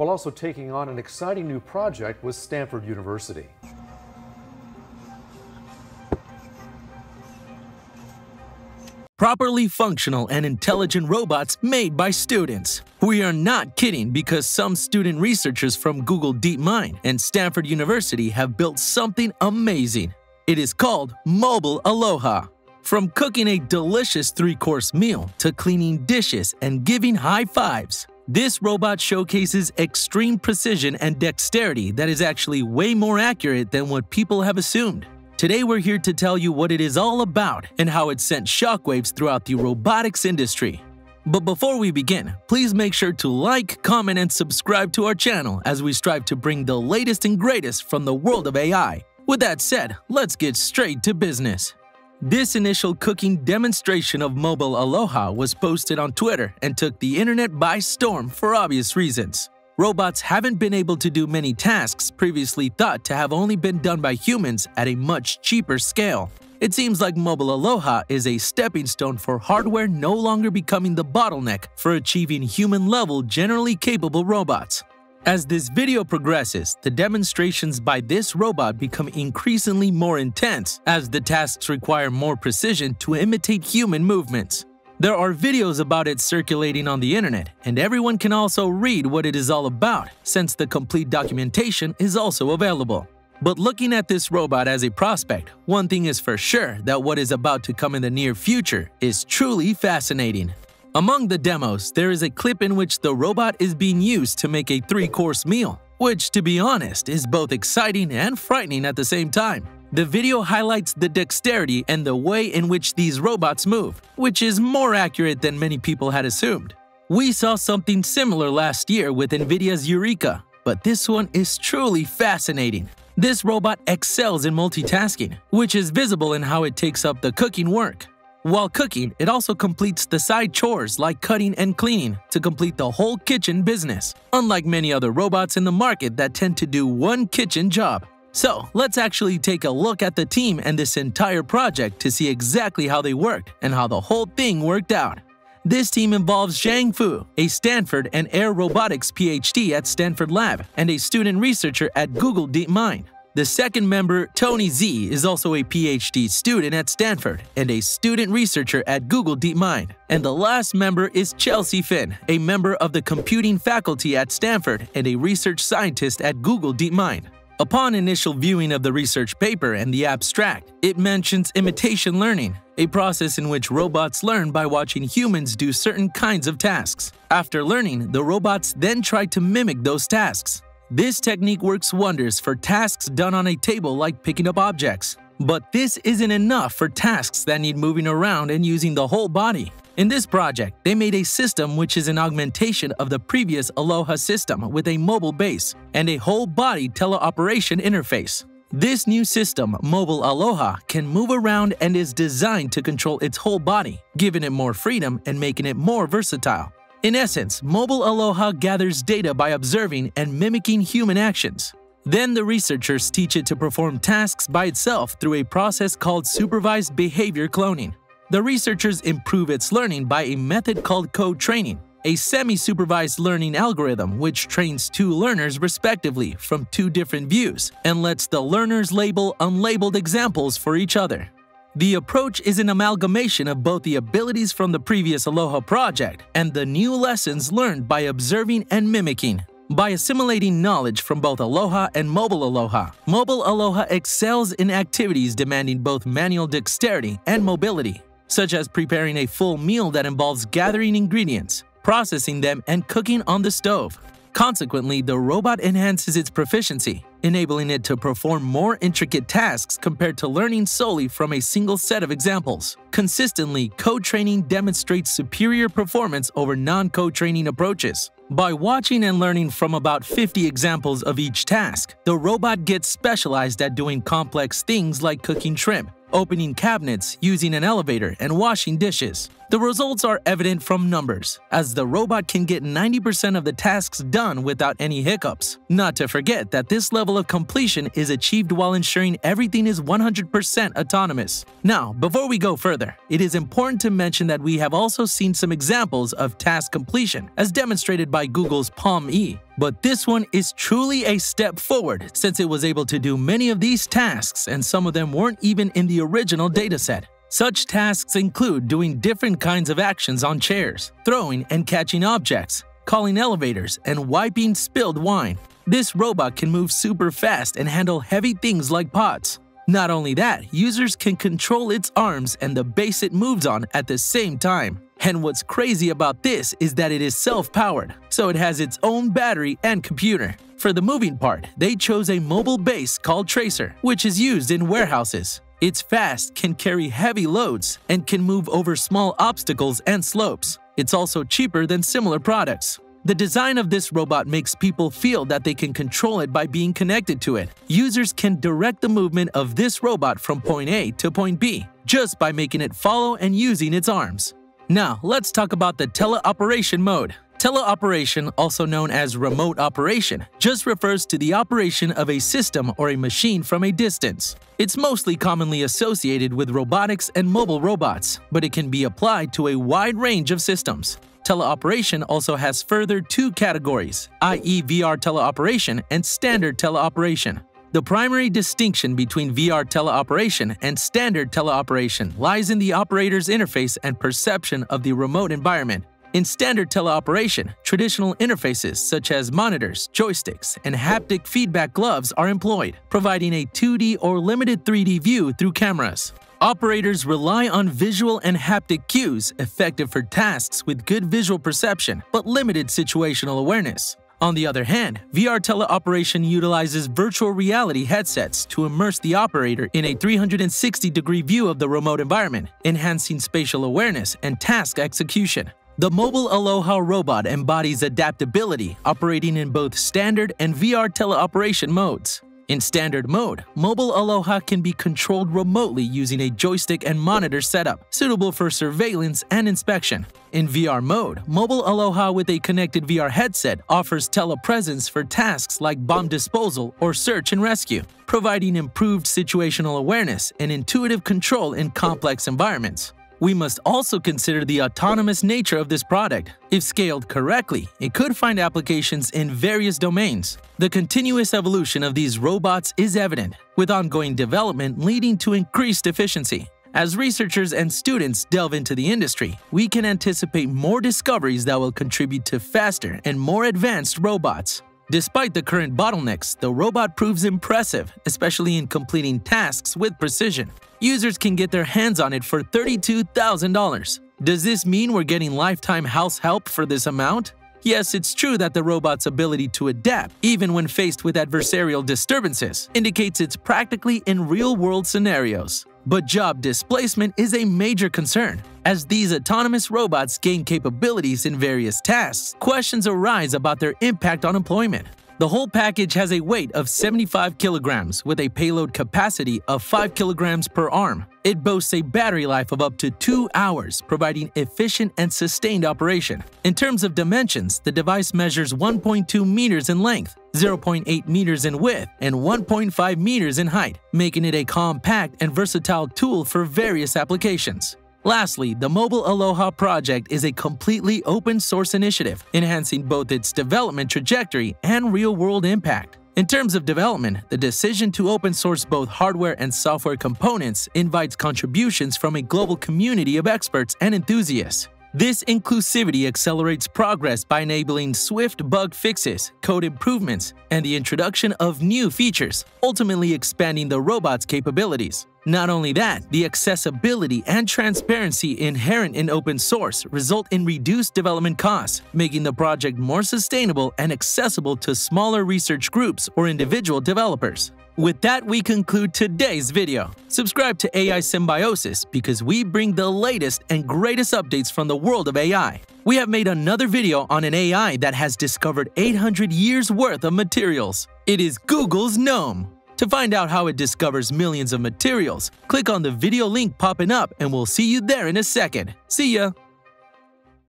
while also taking on an exciting new project with Stanford University. properly functional and intelligent robots made by students. We are not kidding because some student researchers from Google DeepMind and Stanford University have built something amazing. It is called Mobile Aloha. From cooking a delicious three-course meal to cleaning dishes and giving high fives, this robot showcases extreme precision and dexterity that is actually way more accurate than what people have assumed. Today we're here to tell you what it is all about and how it sent shockwaves throughout the robotics industry. But before we begin, please make sure to like, comment, and subscribe to our channel as we strive to bring the latest and greatest from the world of AI. With that said, let's get straight to business. This initial cooking demonstration of Mobile Aloha was posted on Twitter and took the internet by storm for obvious reasons robots haven't been able to do many tasks previously thought to have only been done by humans at a much cheaper scale. It seems like Mobile Aloha is a stepping stone for hardware no longer becoming the bottleneck for achieving human-level generally capable robots. As this video progresses, the demonstrations by this robot become increasingly more intense as the tasks require more precision to imitate human movements. There are videos about it circulating on the internet, and everyone can also read what it is all about, since the complete documentation is also available. But looking at this robot as a prospect, one thing is for sure that what is about to come in the near future is truly fascinating. Among the demos, there is a clip in which the robot is being used to make a three-course meal, which, to be honest, is both exciting and frightening at the same time. The video highlights the dexterity and the way in which these robots move, which is more accurate than many people had assumed. We saw something similar last year with NVIDIA's Eureka, but this one is truly fascinating. This robot excels in multitasking, which is visible in how it takes up the cooking work. While cooking, it also completes the side chores like cutting and cleaning to complete the whole kitchen business, unlike many other robots in the market that tend to do one kitchen job. So let's actually take a look at the team and this entire project to see exactly how they worked and how the whole thing worked out. This team involves Zhang Fu, a Stanford and Air Robotics PhD at Stanford Lab and a student researcher at Google DeepMind. The second member, Tony Z, is also a PhD student at Stanford and a student researcher at Google DeepMind. And the last member is Chelsea Finn, a member of the computing faculty at Stanford and a research scientist at Google DeepMind. Upon initial viewing of the research paper and the abstract, it mentions imitation learning, a process in which robots learn by watching humans do certain kinds of tasks. After learning, the robots then try to mimic those tasks. This technique works wonders for tasks done on a table like picking up objects. But this isn't enough for tasks that need moving around and using the whole body. In this project, they made a system which is an augmentation of the previous Aloha system with a mobile base and a whole-body teleoperation interface. This new system, Mobile Aloha, can move around and is designed to control its whole body, giving it more freedom and making it more versatile. In essence, Mobile Aloha gathers data by observing and mimicking human actions. Then the researchers teach it to perform tasks by itself through a process called supervised behavior cloning. The researchers improve its learning by a method called co-training, a semi-supervised learning algorithm which trains two learners respectively from two different views and lets the learners label unlabeled examples for each other. The approach is an amalgamation of both the abilities from the previous Aloha project and the new lessons learned by observing and mimicking. By assimilating knowledge from both Aloha and Mobile Aloha, Mobile Aloha excels in activities demanding both manual dexterity and mobility, such as preparing a full meal that involves gathering ingredients, processing them, and cooking on the stove. Consequently, the robot enhances its proficiency, enabling it to perform more intricate tasks compared to learning solely from a single set of examples. Consistently, co-training demonstrates superior performance over non-co-training approaches. By watching and learning from about 50 examples of each task, the robot gets specialized at doing complex things like cooking shrimp, opening cabinets, using an elevator, and washing dishes. The results are evident from numbers, as the robot can get 90% of the tasks done without any hiccups. Not to forget that this level of completion is achieved while ensuring everything is 100% autonomous. Now, before we go further, it is important to mention that we have also seen some examples of task completion, as demonstrated by Google's Palm E. But this one is truly a step forward since it was able to do many of these tasks and some of them weren't even in the original dataset. Such tasks include doing different kinds of actions on chairs, throwing and catching objects, calling elevators, and wiping spilled wine. This robot can move super fast and handle heavy things like pots. Not only that, users can control its arms and the base it moves on at the same time. And what's crazy about this is that it is self-powered, so it has its own battery and computer. For the moving part, they chose a mobile base called Tracer, which is used in warehouses. It's fast, can carry heavy loads, and can move over small obstacles and slopes. It's also cheaper than similar products. The design of this robot makes people feel that they can control it by being connected to it. Users can direct the movement of this robot from point A to point B just by making it follow and using its arms. Now, let's talk about the teleoperation mode. Teleoperation, also known as remote operation, just refers to the operation of a system or a machine from a distance. It's mostly commonly associated with robotics and mobile robots, but it can be applied to a wide range of systems. Teleoperation also has further two categories, i.e. VR teleoperation and standard teleoperation. The primary distinction between VR teleoperation and standard teleoperation lies in the operator's interface and perception of the remote environment. In standard teleoperation, traditional interfaces such as monitors, joysticks, and haptic feedback gloves are employed, providing a 2D or limited 3D view through cameras. Operators rely on visual and haptic cues effective for tasks with good visual perception but limited situational awareness. On the other hand, VR teleoperation utilizes virtual reality headsets to immerse the operator in a 360-degree view of the remote environment, enhancing spatial awareness and task execution. The Mobile Aloha robot embodies adaptability, operating in both standard and VR teleoperation modes. In standard mode, Mobile Aloha can be controlled remotely using a joystick and monitor setup, suitable for surveillance and inspection. In VR mode, Mobile Aloha with a connected VR headset offers telepresence for tasks like bomb disposal or search and rescue, providing improved situational awareness and intuitive control in complex environments. We must also consider the autonomous nature of this product. If scaled correctly, it could find applications in various domains. The continuous evolution of these robots is evident, with ongoing development leading to increased efficiency. As researchers and students delve into the industry, we can anticipate more discoveries that will contribute to faster and more advanced robots. Despite the current bottlenecks, the robot proves impressive, especially in completing tasks with precision. Users can get their hands on it for $32,000. Does this mean we're getting lifetime house help for this amount? Yes, it's true that the robot's ability to adapt, even when faced with adversarial disturbances, indicates it's practically in real-world scenarios. But job displacement is a major concern. As these autonomous robots gain capabilities in various tasks, questions arise about their impact on employment. The whole package has a weight of 75 kilograms with a payload capacity of 5 kilograms per arm. It boasts a battery life of up to 2 hours, providing efficient and sustained operation. In terms of dimensions, the device measures 1.2 meters in length, 0.8 meters in width, and 1.5 meters in height, making it a compact and versatile tool for various applications. Lastly, the Mobile Aloha project is a completely open source initiative, enhancing both its development trajectory and real world impact. In terms of development, the decision to open source both hardware and software components invites contributions from a global community of experts and enthusiasts. This inclusivity accelerates progress by enabling swift bug fixes, code improvements, and the introduction of new features, ultimately expanding the robot's capabilities. Not only that, the accessibility and transparency inherent in open source result in reduced development costs, making the project more sustainable and accessible to smaller research groups or individual developers. With that, we conclude today's video. Subscribe to AI Symbiosis because we bring the latest and greatest updates from the world of AI. We have made another video on an AI that has discovered 800 years worth of materials. It is Google's GNoME. To find out how it discovers millions of materials, click on the video link popping up and we'll see you there in a second. See ya!